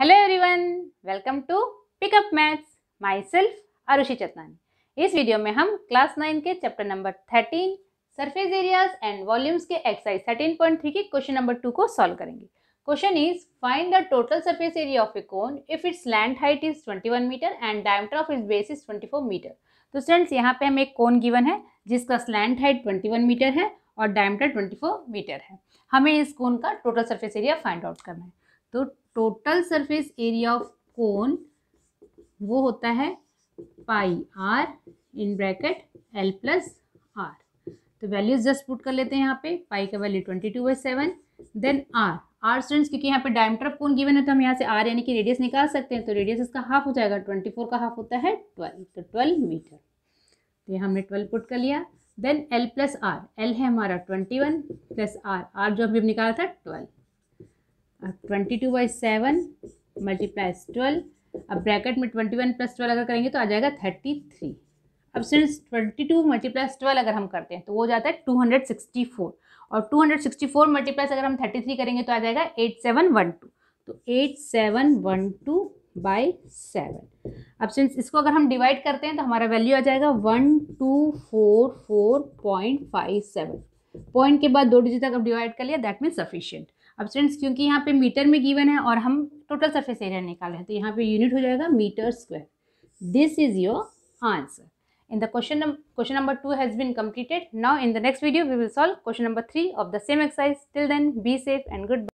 Hello everyone welcome to pickup maths myself Aarushi Chatnani इस video में हम class nine के chapter number thirteen surface areas and volumes के exercise thirteen point three के question number two को solve करेंगे। Question is find the total surface area of a cone if its slant height is 21 metre and diameter of its base is 24 metre तो students यहाँ पे हमें एक कोन given है, जिसका स्लैंड हाइट 21 मीटर है और डायमीटर 24 मीटर है। हमें इस कोन का total surface area find out करना है। तो total surface area of cone वो होता है pi r in bracket l plus r तो वैल्यूज़ जस्ट पुट कर लेते हैं यहाँ पे पाई का value twenty two by seven then r r students क्योंकि यहाँ पे डायमीटर ऑफ़ कोन गिवन है तो हम यहाँ से आर यानी कि रेडियस निकाल सकते हैं तो रेडियस इसका हाफ़ हो जाएगा ट्वेंटी फोर का हाफ़ होता है ट्वेल्व तो ट्वेल्व मीटर तो ये हमने ट्वेल्व पुट कर लिया then l plus r l है हमारा twenty one plus r r जो अभी निकाला था twelve twenty two by seven multiplies twelve अब ब्रैकेट में ट्वेंटी वन प्लस ट्वेल्व अगर करेंगे तो आ जाएगा थर्टी थ्री अब since twenty two multiplies twelve अगर हम करते हैं तो वो जाता है टू हंड्रेड सिक्सटी फोर और two hundred sixty four multiplies अगर हम थर्टी थ्री करेंगे तो आ जाएगा एट सेवन वन टू तो eight seven one two by seven अब सिंस इसको अगर हम डिवाइड करते हैं तो हमारा वैल्यू आ जाएगा one two four four point five seven point के बाद दो डिजिट अब डिवाइड कर लिया दैट मीन सफिशियंट अब फ्रेंड्स क्योंकि यहाँ पे मीटर में गिवन है और हम टोटल सरफेस एरिया निकाल रहे हैं तो यहाँ पे यूनिट हो जाएगा metre square this is your answer in the question question number two has been completed now in the next video we will solve question number three of the same exercise till then be safe and good